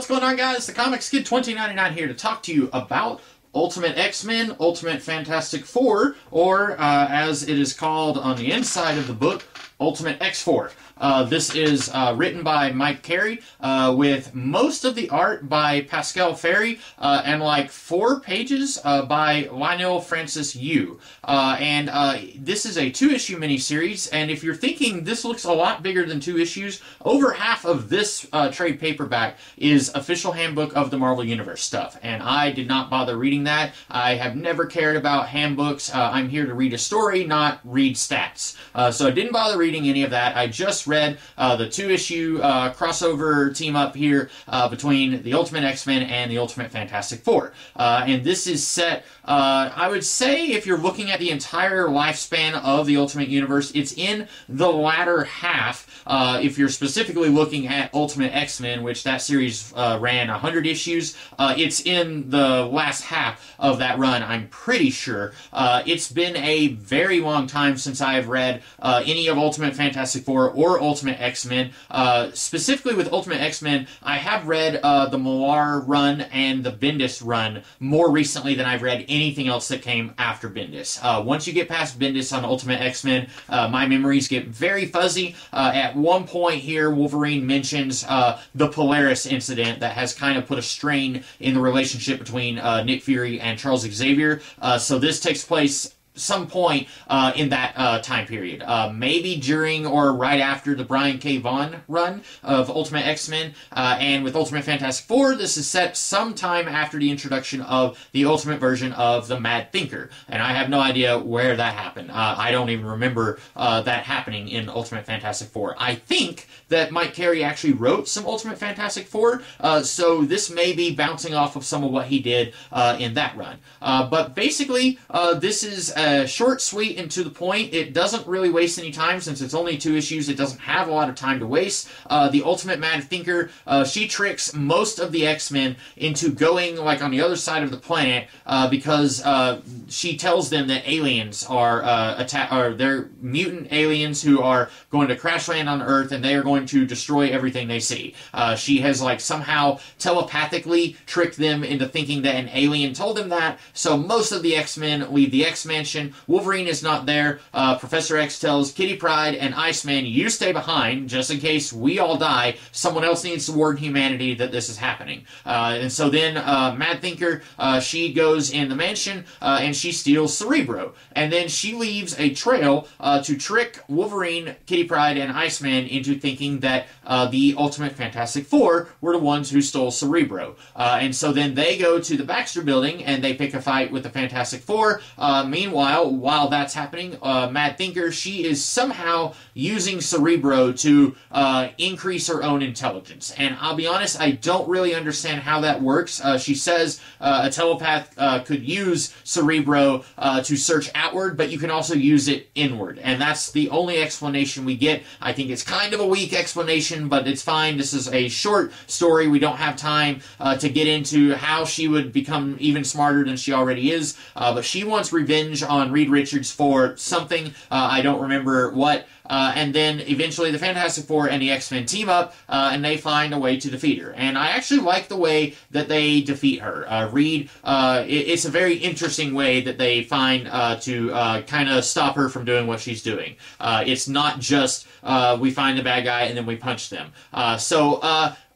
What's going on, guys? The Comixkid 2099 here to talk to you about Ultimate X-Men, Ultimate Fantastic Four, or uh, as it is called on the inside of the book, Ultimate X4. Uh, this is uh, written by Mike Carey uh, with most of the art by Pascal Ferry uh, and like four pages uh, by Leinil Francis Yu. Uh, and this is a two issue miniseries. And if you're thinking this looks a lot bigger than two issues, over half of this trade paperback is official handbook of the Marvel Universe stuff. And I did not bother reading that. I have never cared about handbooks. I'm here to read a story, not read stats. so I didn't bother reading any of that. I just read uh, the two issue uh, crossover team up here uh, between the Ultimate X Men and the Ultimate Fantastic Four. Uh, and this is set, uh, I would say, if you're looking at the entire lifespan of the Ultimate Universe, it's in the latter half. Uh, if you're specifically looking at Ultimate X Men, which that series ran 100 issues, it's in the last half of that run, I'm pretty sure. it's been a very long time since I've read any of Ultimate Fantastic Four or Ultimate X Men. Uh, specifically with Ultimate X Men, I have read uh, the Millar run and the Bendis run more recently than I've read anything else that came after Bendis. Uh, once you get past Bendis on Ultimate X Men, uh, my memories get very fuzzy. Uh, at one point here, Wolverine mentions uh, the Polaris incident that has kind of put a strain in the relationship between Nick Fury and Charles Xavier. so this takes place some point uh, in that uh, time period. Uh, maybe during or right after the Brian K. Vaughan run of Ultimate X-Men. Uh, and with Ultimate Fantastic Four, this is set sometime after the introduction of the Ultimate version of the Mad Thinker. And I have no idea where that happened. Uh, I don't even remember uh, that happening in Ultimate Fantastic Four. I think that Mike Carey actually wrote some Ultimate Fantastic Four, so this may be bouncing off of some of what he did in that run. but basically, this is uh, short, sweet, and to the point. It doesn't really waste any time since it's only two issues. It doesn't have a lot of time to waste. Uh, the Ultimate Mad Thinker, uh, she tricks most of the X Men into going like on the other side of the planet uh, because uh, she tells them that aliens are attack, or they're mutant aliens who are going to crash land on Earth and they are going to destroy everything they see. she has like somehow telepathically tricked them into thinking that an alien told them that. So most of the X Men leave the X Wolverine is not there. Uh, Professor X tells Kitty Pryde and Iceman, you stay behind just in case we all die. Someone else needs to warn humanity that this is happening. Uh, and so then uh, Mad Thinker, uh, she goes in the mansion uh, and she steals Cerebro. And then she leaves a trail to trick Wolverine, Kitty Pryde, and Iceman into thinking that the Ultimate Fantastic Four were the ones who stole Cerebro. and so then they go to the Baxter building and they pick a fight with the Fantastic Four. meanwhile, Meanwhile, while that's happening, uh, Mad Thinker, she is somehow using Cerebro to uh, increase her own intelligence. And I'll be honest, I don't really understand how that works. Uh, she says uh, a telepath uh, could use Cerebro uh, to search outward, but you can also use it inward. And that's the only explanation we get. I think it's kind of a weak explanation, but it's fine. This is a short story. We don't have time to get into how she would become even smarter than she already is. but she wants revenge on Reed Richards for something. Uh, I don't remember what. Uh, and then eventually the Fantastic Four and the X Men team up, uh, and they find a way to defeat her. And I actually like the way that they defeat her. Uh, Reed, uh, it, it's a very interesting way that they find uh, to uh, kind of stop her from doing what she's doing. it's not just we find the bad guy and then we punch them. so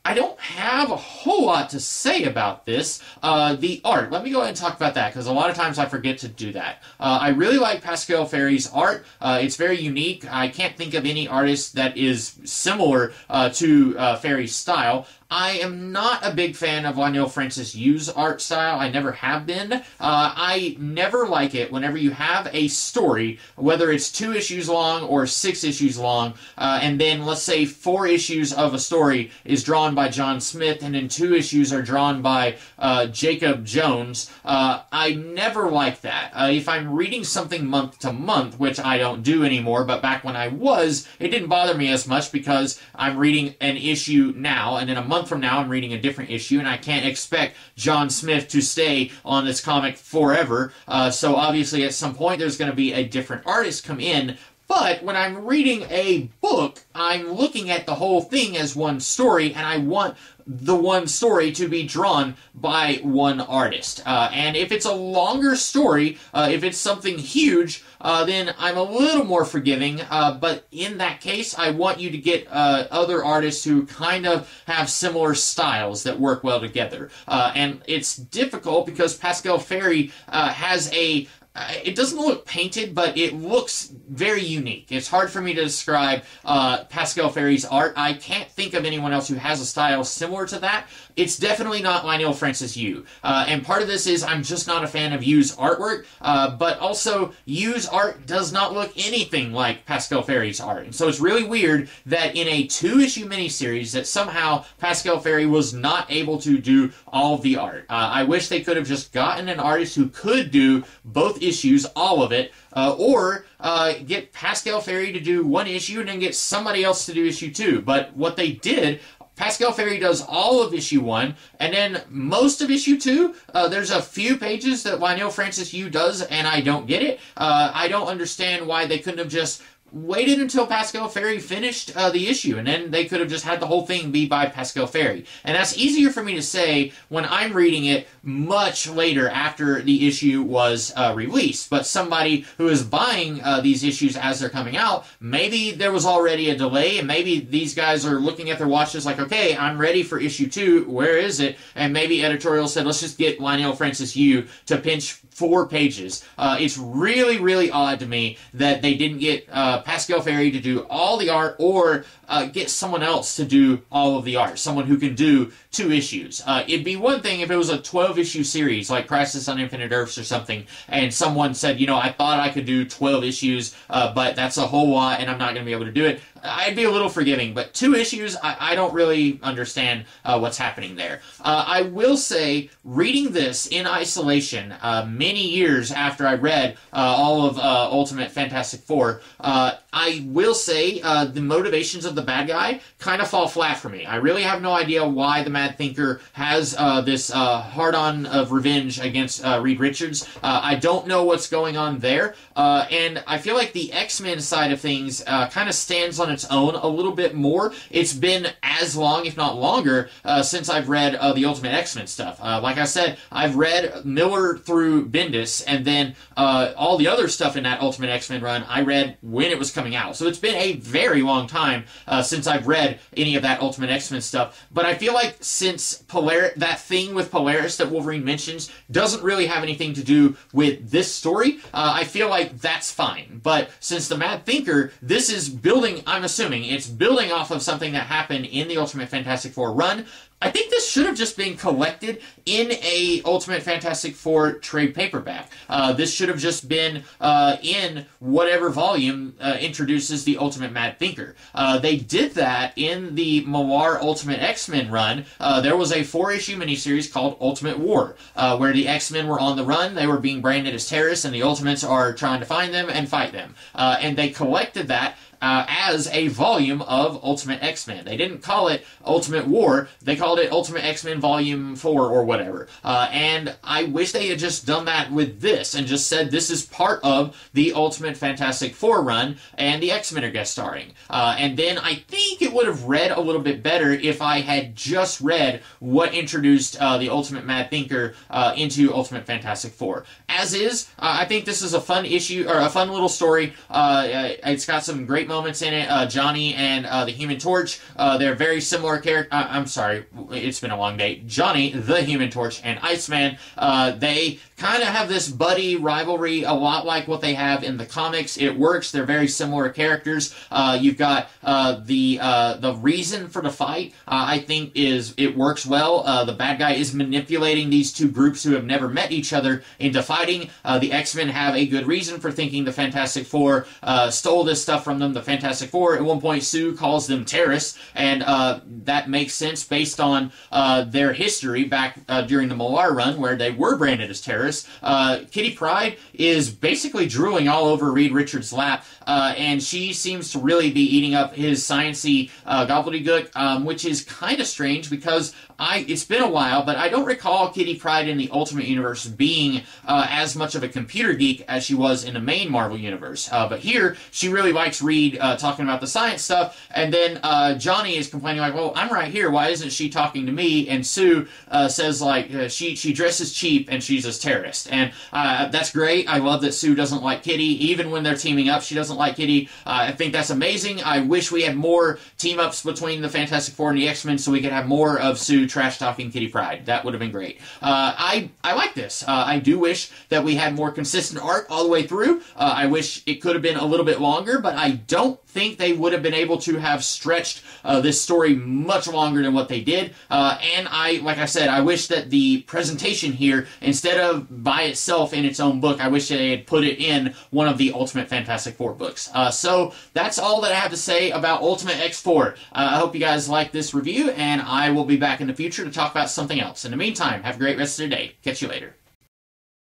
I don't have a whole lot to say about this. Uh, the art, let me go ahead and talk about that because a lot of times I forget to do that. Uh, I really like Pascal Ferry's art. Uh, it's very unique. I can't think of any artist that is similar uh, to uh, Ferry's style. I am not a big fan of Leinil Francis Yu's art style. I never have been. Uh, I never like it whenever you have a story, whether it's two issues long or six issues long, uh, and then let's say four issues of a story is drawn by John Smith, and then two issues are drawn by uh, Jacob Jones. Uh, I never like that. Uh, if I'm reading something month to month, which I don't do anymore, but back when I was, it didn't bother me as much because I'm reading an issue now, and then a month month from now, I'm reading a different issue, and I can't expect John Smith to stay on this comic forever. Uh, so obviously, at some point, there's going to be a different artist come in But when I'm reading a book, I'm looking at the whole thing as one story, and I want the one story to be drawn by one artist. Uh, and if it's a longer story, uh, if it's something huge, uh, then I'm a little more forgiving. Uh, but in that case, I want you to get uh, other artists who kind of have similar styles that work well together. Uh, and it's difficult because Pascal Ferry has a uh, it doesn't look painted, but it looks very unique. It's hard for me to describe uh, Pascal Ferry's art. I can't think of anyone else who has a style similar to that. It's definitely not Leinil Francis Yu. Uh, and part of this is I'm just not a fan of Yu's artwork, uh, but also Yu's art does not look anything like Pascal Ferry's art. And so it's really weird that in a two-issue miniseries that somehow Pascal Ferry was not able to do all the art. Uh, I wish they could have just gotten an artist who could do both issues, all of it, uh, or uh, get Pascal Ferry to do one issue and then get somebody else to do issue two. But what they did Pascal Ferry does all of issue one, and then most of issue two. Uh, there's a few pages that Leinil Francis Yu does, and I don't get it. Uh, I don't understand why they couldn't have just waited until Pascal Ferry finished uh, the issue, and then they could have just had the whole thing be by Pascal Ferry. And that's easier for me to say when I'm reading it much later after the issue was uh, released. But somebody who is buying uh, these issues as they're coming out, maybe there was already a delay, and maybe these guys are looking at their watches like, okay, I'm ready for issue two. Where is it? And maybe editorial said, let's just get Leinil Francis Yu to pinch four pages. Uh, it's really, really odd to me that they didn't get uh, Pascal Ferry to do all the art or uh, get someone else to do all of the art. Someone who can do two issues. Uh, it'd be one thing if it was a 12 issue series like Crisis on Infinite Earths or something, and someone said, you know, I thought I could do 12 issues, uh, but that's a whole lot and I'm not going to be able to do it. I'd be a little forgiving, but two issues, I, I don't really understand uh, what's happening there. Uh, I will say, reading this in isolation, uh, many years after I read uh, all of Ultimate Fantastic Four, I will say the motivations of the bad guy kind of fall flat for me. I really have no idea why the Mad Thinker has uh, this uh, hard-on of revenge against uh, Reed Richards. I don't know what's going on there, and I feel like the X-Men side of things kind of stands on its own a little bit more. It's been as long, if not longer, uh, since I've read uh, the Ultimate X-Men stuff. Uh, like I said, I've read Millar through Bendis, and then uh, all the other stuff in that Ultimate X-Men run I read when it was coming out. So it's been a very long time uh, since I've read any of that Ultimate X-Men stuff. But I feel like since Polar that thing with Polaris that Wolverine mentions doesn't really have anything to do with this story, uh, I feel like that's fine. But since the Mad Thinker, this is building. I'm assuming it's building off of something that happened in the Ultimate Fantastic Four run. I think this should have just been collected in a Ultimate Fantastic Four trade paperback. Uh, this should have just been uh, in whatever volume uh, introduces the Ultimate Mad Thinker. Uh, they did that in the Millar Ultimate X-Men run. Uh, there was a four-issue miniseries called Ultimate War, uh, where the X-Men were on the run. They were being branded as terrorists, and the Ultimates are trying to find them and fight them. and they collected that uh, as a volume of Ultimate X-Men. They didn't call it Ultimate War, they called it Ultimate X-Men Volume 4 or whatever. Uh, and I wish they had just done that with this and just said this is part of the Ultimate Fantastic Four run and the X-Men are guest starring. Uh, and then I think it would have read a little bit better if I had just read what introduced uh, the Ultimate Mad Thinker uh, into Ultimate Fantastic Four. As is, uh, I think this is a fun issue, or a fun little story. it's got some great moments in it. Uh, Johnny and uh, the Human Torch, uh, they're very similar characters. Uh, I'm sorry, it's been a long day. Johnny, the Human Torch, and Iceman, uh, they kind of have this buddy rivalry, a lot like what they have in the comics. It works. They're very similar characters. Uh, you've got the the reason for the fight. I think is it works well. the bad guy is manipulating these two groups who have never met each other into fighting. the X Men have a good reason for thinking the Fantastic Four stole this stuff from them. The Fantastic Four. At one point, Sue calls them terrorists, and uh, that makes sense based on uh, their history back uh, during the Millar run, where they were branded as terrorists. Uh, Kitty Pryde is basically drooling all over Reed Richards' lap, uh, and she seems to really be eating up his sciency uh, gobbledygook, um, which is kind of strange because I it's been a while, but I don't recall Kitty Pryde in the Ultimate Universe being uh, as much of a computer geek as she was in the main Marvel Universe. Uh, but here, she really likes Reed uh, talking about the science stuff, and then uh, Johnny is complaining like, "Well, I'm right here. Why isn't she talking to me?" And Sue uh, says like, uh, "She she dresses cheap and she's a terrorist," and that's great. I love that Sue doesn't like Kitty, even when they're teaming up. She doesn't like Kitty. I think that's amazing. I wish we had more team ups between the Fantastic Four and the X Men, so we could have more of Sue trash talking Kitty Pryde. That would have been great. Uh, I I like this. Uh, I do wish that we had more consistent art all the way through. Uh, I wish it could have been a little bit longer, but I don't think they would have been able to have stretched uh, this story much longer than what they did. Uh, and I, like I said, I wish that the presentation here, instead of by itself in its own book, I wish they had put it in one of the Ultimate Fantastic Four books. Uh, so that's all that I have to say about Ultimate X4. I hope you guys like this review, and I will be back in the future to talk about something else. In the meantime, have a great rest of your day. Catch you later.